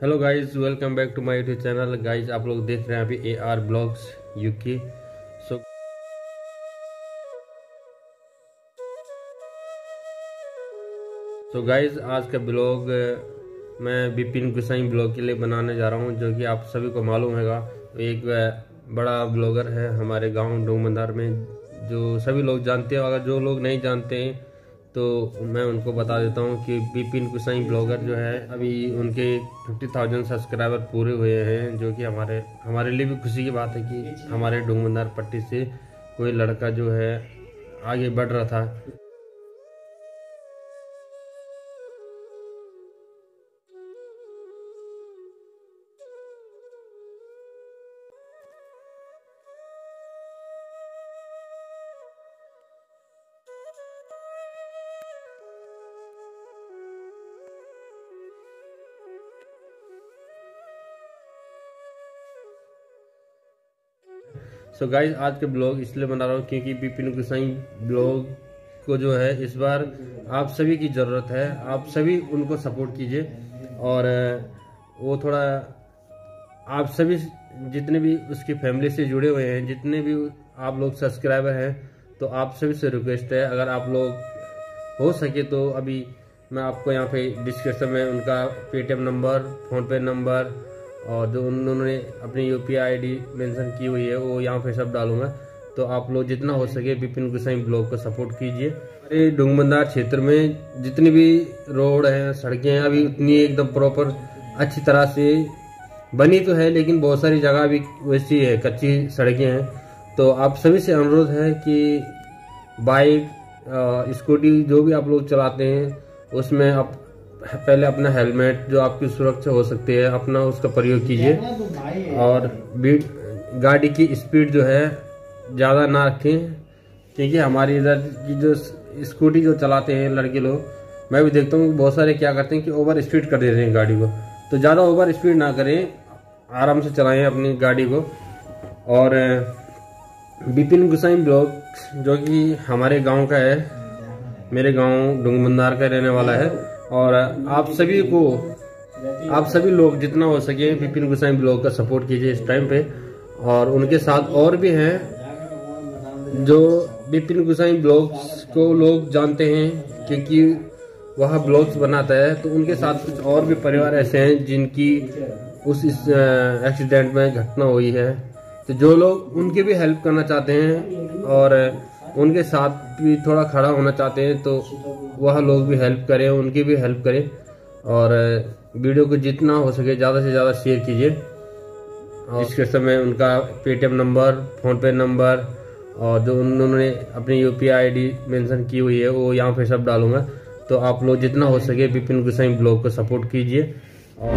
Hello guys welcome back to my YouTube channel guys आप लोग देख रहे हैं अभी A R vlogs UK so so guys आज का ब्लॉग मैं बिपिन गुसाई ब्लॉग के लिए बनाने जा रहा हूँ, जो कि आप सभी को मालूम हैगा। एक बड़ा ब्लॉगर है हमारे गाँव डोमंदार में, जो सभी लोग जानते हैं, अगर जो लोग नहीं जानते हैं तो मैं उनको बता देता हूँ कि बिपिन कुसाई ब्लॉगर जो है, अभी उनके फिफ्टी थाउज़ेंड सब्सक्राइबर पूरे हुए हैं, जो कि हमारे हमारे लिए भी खुशी की बात है कि हमारे डोंगमंदार पट्टी से कोई लड़का जो है आगे बढ़ रहा था। सो so गाइज़ आज के ब्लॉग इसलिए बना रहा हूँ क्योंकि बिपिन गुसाई ब्लॉग को जो है, इस बार आप सभी की ज़रूरत है। आप सभी उनको सपोर्ट कीजिए और वो थोड़ा, आप सभी जितने भी उसकी फैमिली से जुड़े हुए हैं, जितने भी आप लोग सब्सक्राइबर हैं तो आप सभी से रिक्वेस्ट है, अगर आप लोग हो सके तो अभी मैं आपको यहाँ पे डिस्क्रिप्शन में उनका पेटीएम नंबर फ़ोनपे नंबर और जो उन्होंने अपनी U P I D mention की हुई है, वो यहाँ पे सब डालूँगा। तो आप लोग जितना हो सके विपिन गुसाई ब्लॉग को सपोर्ट कीजिए। अरे डुंगबंदार क्षेत्र में जितनी भी रोड हैं, सड़कें हैं, अभी उतनी एकदम प्रॉपर अच्छी तरह से बनी तो है, लेकिन बहुत सारी जगह अभी वैसी है, कच्ची सड़कें हैं। तो आप सभी से अनुरोध है कि बाइक स्कूटी, जो भी आप लोग चलाते हैं, उसमें आप पहले अपना हेलमेट जो आपकी सुरक्षा हो सकती है अपना उसका प्रयोग कीजिए। और गाड़ी की स्पीड जो है ज़्यादा ना रखें। क्योंकि हमारी इधर की जो स्कूटी जो चलाते हैं लड़के लोग मैं भी देखता हूँ बहुत सारे क्या करते हैं कि ओवर स्पीड कर देते हैं गाड़ी को। तो ज़्यादा ओवर स्पीड ना करें आराम से चलाएँ अपनी गाड़ी को। और बिपिन गुसाई ब्लॉक जो कि हमारे गाँव का है मेरे गाँव डुंगबंदार का रहने वाला है। और आप सभी को, आप सभी लोग जितना हो सके विपिन गुसाई ब्लॉग का सपोर्ट कीजिए इस टाइम पे। और उनके साथ और भी हैं जो विपिन गुसाई ब्लॉग्स को लोग जानते हैं, क्योंकि वह ब्लॉग्स बनाता है। तो उनके साथ कुछ और भी परिवार ऐसे हैं जिनकी उस एक्सीडेंट में घटना हुई है। तो जो लोग उनके भी हेल्प करना चाहते हैं और उनके साथ भी थोड़ा खड़ा होना चाहते हैं तो वह लोग भी हेल्प करें उनकी भी हेल्प करें। और वीडियो को जितना हो सके ज़्यादा से ज़्यादा शेयर कीजिए। इसके समय उनका पेटीएम नंबर फ़ोनपे नंबर और जो उन्होंने अपनी U P I D mention की हुई है वो यहाँ पे सब डालूँगा। तो आप लोग जितना हो सके विपिन गुसाई ब्लॉग को सपोर्ट कीजिए। और